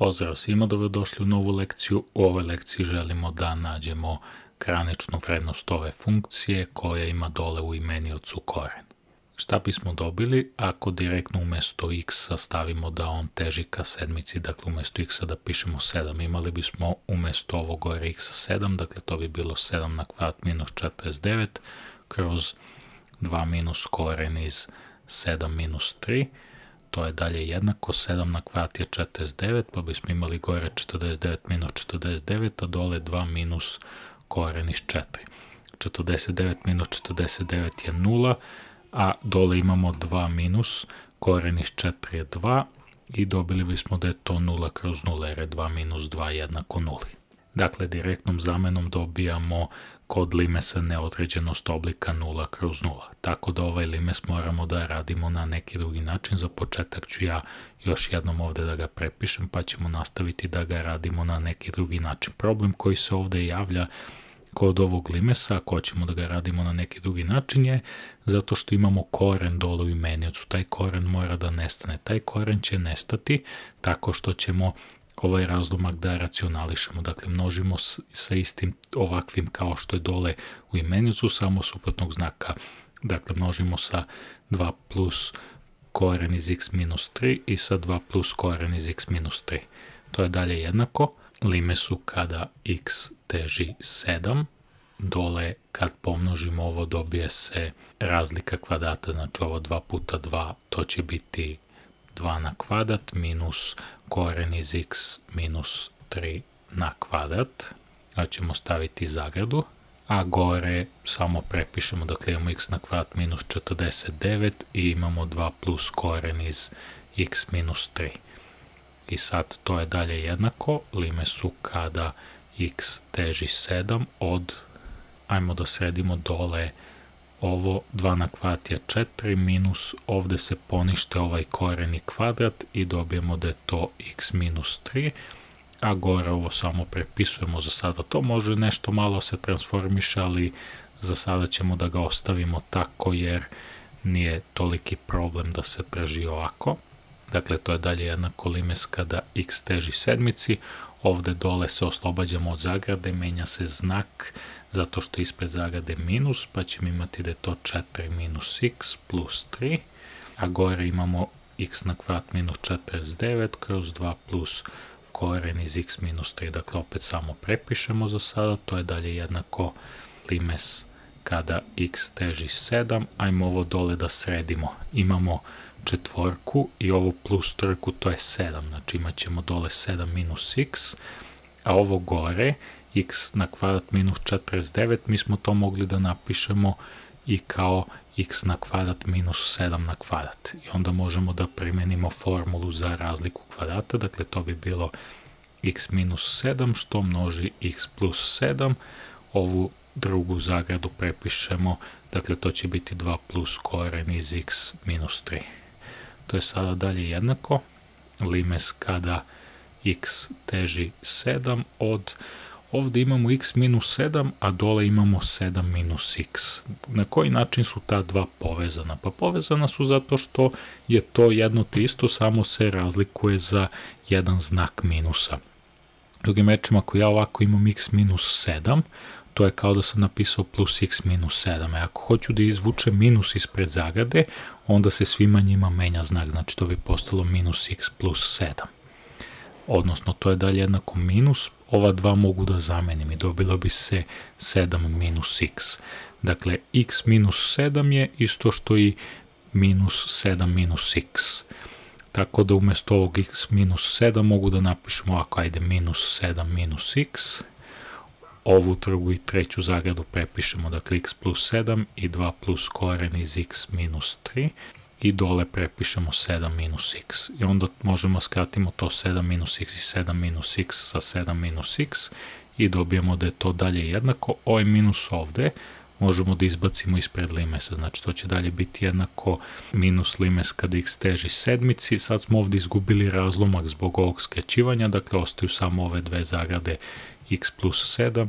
Pozdrav svima, dobrodošli u novu lekciju. U ovoj lekciji želimo da nađemo graničnu vrednost ove funkcije koja ima dole u imeniocu koren. Šta bismo dobili ako direktno umesto x stavimo da on teži ka sedmici, dakle umesto x da pišemo 7, imali bismo umesto ovog gore x 7, dakle to bi bilo 7 na kvadrat minus 49 kroz 2 minus koren iz 7 minus 3, to je dalje jednako, 7 na kvadrat je 49, pa bismo imali gore 49 minus 49, a dole 2 minus koren iz 4. 49 minus 49 je 0, a dole imamo 2 minus, koren iz 4 je 2, i dobili bismo da je to 0 kroz 0, jer je 2 minus 2 jednako 0. Dakle, direktnom zamenom dobijamo kod limesa neodređenost oblika 0 kroz 0. Tako da ovaj limes moramo da radimo na neki drugi način. Za početak ću ja još jednom ovde da ga prepišem, pa ćemo nastaviti da ga radimo na neki drugi način. Problem koji se ovde javlja kod ovog limesa, ako hoćemo da ga radimo na neki drugi način je zato što imamo koren dole u imeniocu. Taj koren mora da nestane. Taj koren će nestati tako što ćemo ovaj razlomak da racionališemo. Dakle, množimo sa istim ovakvim kao što je dole u imenicu, samo suprotnog znaka. Dakle, množimo sa 2 plus koren iz x minus 3 i sa 2 plus koren iz x minus 3. To je dalje jednako. Lime su kada x teži 7, dole kad pomnožimo ovo dobije se razlika kvadrata, znači ovo 2 puta 2, to će biti 2 na kvadrat minus koren iz x minus 3 na kvadrat. Ja ćemo staviti zagradu, a gore samo prepišemo, dakle imamo x na kvadrat minus 49 i imamo 2 plus koren iz x minus 3. I sad to je dalje jednako, lime su kada x teži 7 od, ajmo da sredimo dole ovo 2 na kvadrat je 4 minus ovde se ponište ovaj koreni kvadrat i dobijemo da je to x minus 3 a gore ovo samo prepisujemo za sada. To može nešto malo se transformiše ali za sada ćemo da ga ostavimo tako jer nije toliki problem da se traži ovako dakle to je dalje jednako limes kada x teži sedmici. Ovde dole se oslobađamo od zagrade, menja se znak zato što ispred zagrade minus, pa ćemo imati da je to 4 minus x plus 3, a gore imamo x na kvadrat minus 49 kroz 2 plus koren iz x minus 3, dakle opet samo prepišemo za sada, to je dalje jednako limes kada x teži 7, ajmo ovo dole da sredimo. Imamo četvorku i ovo plus trojku, to je 7, znači imat ćemo dole 7 minus x, a ovo gore, x na kvadrat minus 49, mi smo to mogli da napišemo i kao x na kvadrat minus 7 na kvadrat. I onda možemo da primenimo formulu za razliku kvadrata, dakle to bi bilo x minus 7 što množi x plus 7, ovu drugu zagradu prepišemo, dakle to će biti 2 plus koren iz x minus 3. To je sada dalje jednako. Limes kada x teži 7 od ovde imamo x minus 7, a dole imamo 7 minus x. Na koji način su ta dva povezana? Pa povezana su zato što je to jedno te isto, samo se razlikuje za jedan znak minusa. Drugim rečima, ako ja ovako imam x minus 7, to je kao da sam napisao plus x minus 7. E ako hoću da izvučem minus ispred zagade, onda se svima njima menja znak, znači to bi postalo minus x plus 7. Odnosno, to je dalje jednako minus, ova dva mogu da zamenim i dobilo bi se 7 minus x. Dakle, x minus 7 je isto što i minus 7 minus x. Tako da umesto ovog x minus 7 mogu da napišemo ovako, ajde, minus 7 minus x, ovu drugu i treću zagradu prepišemo, dakle x plus 7 i 2 plus koren iz x minus 3 i dole prepišemo 7 minus x. I onda možemo skratimo to 7 minus x i 7 minus x sa 7 minus x i dobijemo da je to dalje jednako. Ovaj minus ovde možemo da izbacimo ispred limesa, znači to će dalje biti jednako minus limes kada x teži sedmici, sad smo ovde izgubili razlomak zbog ovog skraćivanja, dakle ostaju samo ove dve zagrade x plus 7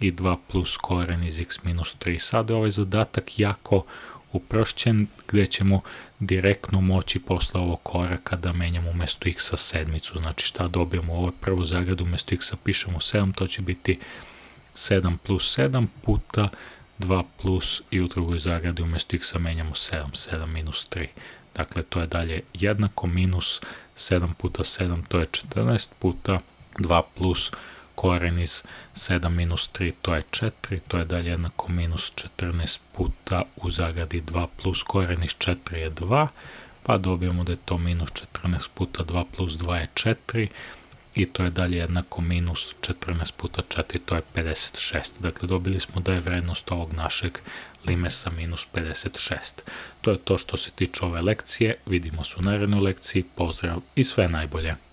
i 2 plus koren iz x minus 3. Sada je ovaj zadatak jako uprošćen gdje ćemo direktno moći posle ovog koraka da menjamo umjesto x sa sedmicu. Znači šta dobijemo u ovoj prvu zagradu umjesto x pišemo 7, to će biti 7 plus 7 puta 2 plus i u drugoj zagradi umjesto x menjamo 7, 7 minus 3. Dakle, to je dalje jednako minus 7 puta 7, to je 14 puta 2 plus koren iz 7 minus 3, to je 4, to je dalje jednako minus 14 puta u zagradi 2 plus koren iz 4 je 2, pa dobijemo da je to minus 14 puta 2 plus 2 je 4, i to je dalje jednako minus 14 puta 4, to je 56. Dakle, dobili smo da je vrednost ovog našeg limesa minus 56. To je to što se tiče ove lekcije. Vidimo se u narednoj lekciji. Pozdrav i sve najbolje.